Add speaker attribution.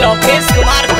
Speaker 1: lo que es mar.